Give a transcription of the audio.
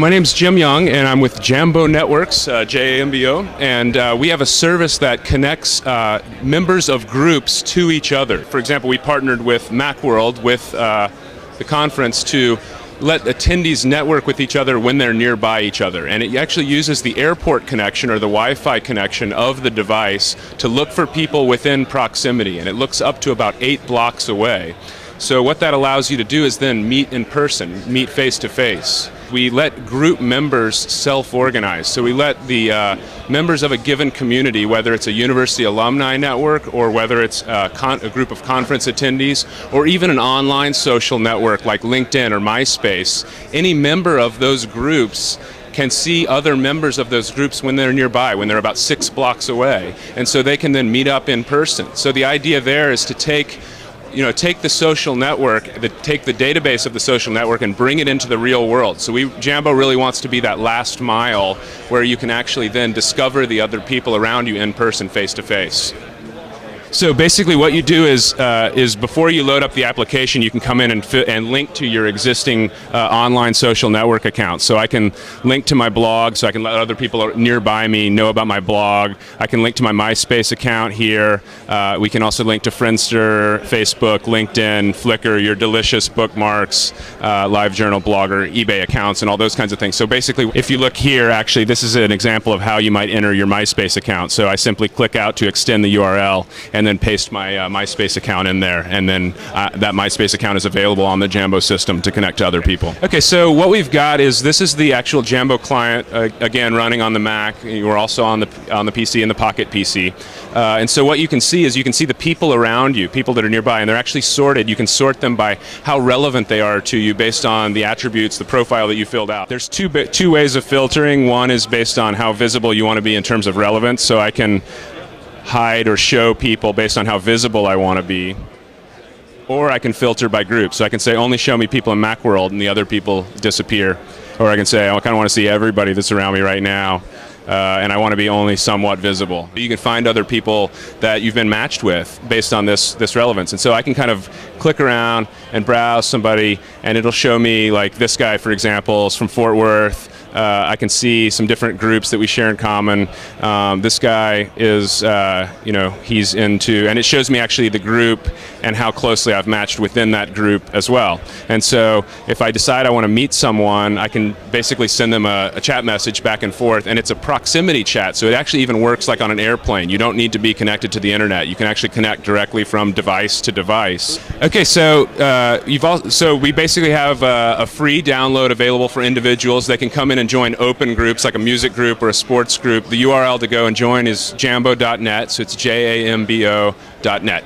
My name's Jim Young, and I'm with Jambo Networks, uh, JAMBO, and uh, we have a service that connects uh, members of groups to each other. For example, we partnered with Macworld, with uh, the conference, to let attendees network with each other when they're nearby each other. And it actually uses the airport connection or the Wi Fi connection of the device to look for people within proximity, and it looks up to about eight blocks away. So, what that allows you to do is then meet in person, meet face to face we let group members self-organize. So we let the uh, members of a given community, whether it's a university alumni network or whether it's a, con- a, group of conference attendees or even an online social network like LinkedIn or MySpace, any member of those groups can see other members of those groups when they're nearby, when they're about six blocks away. And so they can then meet up in person. So the idea there is to take you know, take the social network, the, take the database of the social network and bring it into the real world. So we, Jambo really wants to be that last mile where you can actually then discover the other people around you in person, face to face. So basically, what you do is uh, is before you load up the application, you can come in and fi- and link to your existing uh, online social network account. So I can link to my blog, so I can let other people nearby me know about my blog. I can link to my MySpace account here. Uh, we can also link to Friendster, Facebook, LinkedIn, Flickr, your delicious bookmarks, uh, LiveJournal, Blogger, eBay accounts, and all those kinds of things. So basically, if you look here, actually, this is an example of how you might enter your MySpace account. So I simply click out to extend the URL. And and then paste my uh, MySpace account in there, and then uh, that MySpace account is available on the Jambo system to connect to other people. Okay, so what we've got is this is the actual Jambo client uh, again running on the Mac. We're also on the on the PC and the Pocket PC, uh, and so what you can see is you can see the people around you, people that are nearby, and they're actually sorted. You can sort them by how relevant they are to you based on the attributes, the profile that you filled out. There's two two ways of filtering. One is based on how visible you want to be in terms of relevance. So I can hide or show people based on how visible I want to be. Or I can filter by group. So I can say only show me people in Macworld and the other people disappear. Or I can say I kind of want to see everybody that's around me right now. Uh, and I want to be only somewhat visible. You can find other people that you've been matched with based on this this relevance, and so I can kind of click around and browse somebody, and it'll show me like this guy, for example, is from Fort Worth. Uh, I can see some different groups that we share in common. Um, this guy is, uh, you know, he's into, and it shows me actually the group and how closely I've matched within that group as well. And so if I decide I want to meet someone, I can basically send them a, a chat message back and forth, and it's a proximity chat. So it actually even works like on an airplane. You don't need to be connected to the internet. You can actually connect directly from device to device. Okay, so uh, you've also, so we basically have a, a free download available for individuals. They can come in and join open groups like a music group or a sports group. The URL to go and join is jambo.net, so it's J A M B O.net.